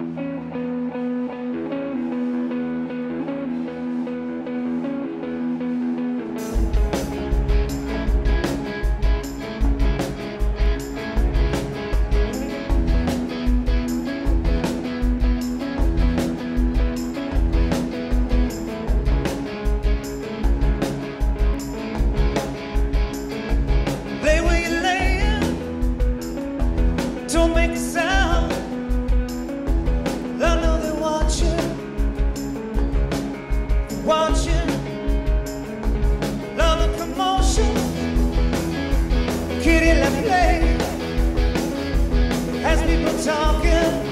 Lay Talking.